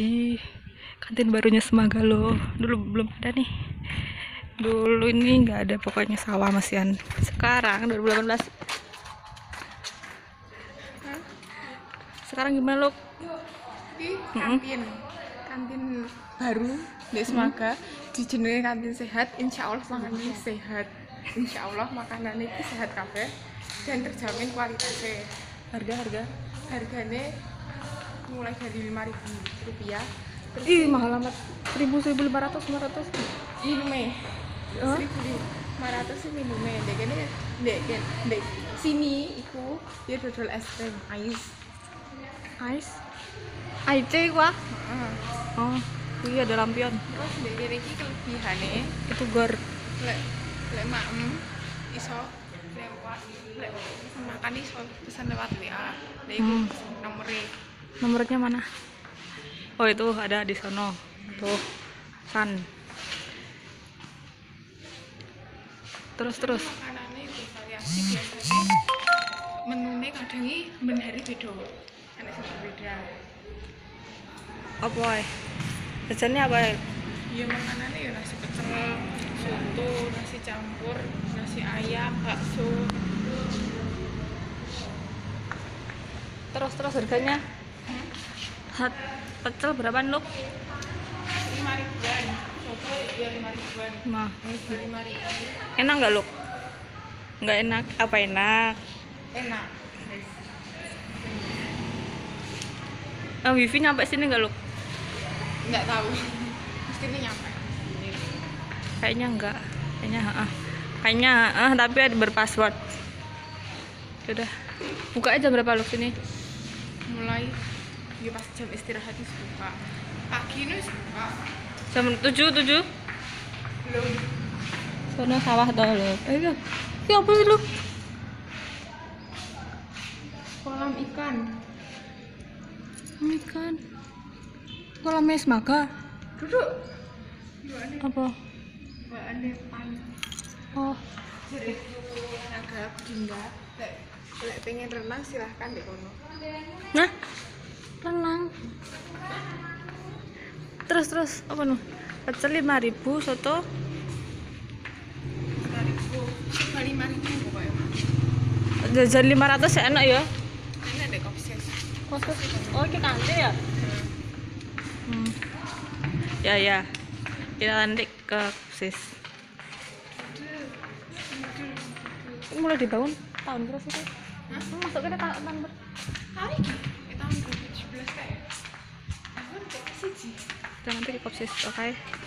Ih, kantin barunya Semaga loh. Dulu belum ada nih. Dulu ini nggak ada pokoknya sawah masian. Sekarang 2018. Sekarang gimana lo? Ini kantin kantin baru di Semaga di jenenge kantin sehat insya Allah makanannya sehat insya Allah makanannya itu sehat kabeh dan terjamin kualitasnya Harga harga. harganya mulai dari lima ribu rupiah terus Ih, mahal amat. 1000 1500 500. minume Hah? seribu lima ratus sih minume dek ini dek dek sini iku dia dodol es krim ais Ice. Ice gua. Heeh. Oh, iya ada lampion. terus dek iki kelebihannya Itu gor. lek lek maem iso lewat lek makan iso pesan lewat WA iku Hmm. nomornya Nomornya mana? Oh, itu ada di sono. Tuh. San. Terus terus. makanannya bervariasi biasanya menunya kadang ini ben hari beda ada berbeda Apa ya? Jajannya apa ya? ya makanannya ya nasi pecel soto nasi campur nasi ayam bakso Terus terus harganya? Hat pecel berapaan lu? lima ribuan soto ya lima ribuan Mah. lima ribu Enak nggak lu? Nggak enak. Apa enak? enak Eh, wifi nyampe sini nggak lu? nggak tahu mesti ini nyampe Kayaknya enggak. Kayaknya heeh. Kayaknya heeh, tapi ada berpassword. Sudah. Buka aja berapa lu sini? mulai ya pas jam istirahat itu buka pagi ini buka Jam 7 7. belum Sono sawah lho. Eh, iya. Ki apa sih lu? kolam ikan Ikan. Kolam es maga. duduk Apa? pan Oh, jadi agak dinda lek lek pengen renang silahkan deh kono nah. Renang. Terus terus apa nu? Pecel 5000 soto lima ribu cuma lima ribu jajan 500 ya enak ya. ini ada kopses Oh, kita nanti ya? Hmm. Ya ya. Kita nanti ke sis. Ini mulai dibangun tahun berapa sih? Masuk ke tahun tahun ber- tahun ini eh, tahun 2017 sih Kita nanti ke kopsis, oke?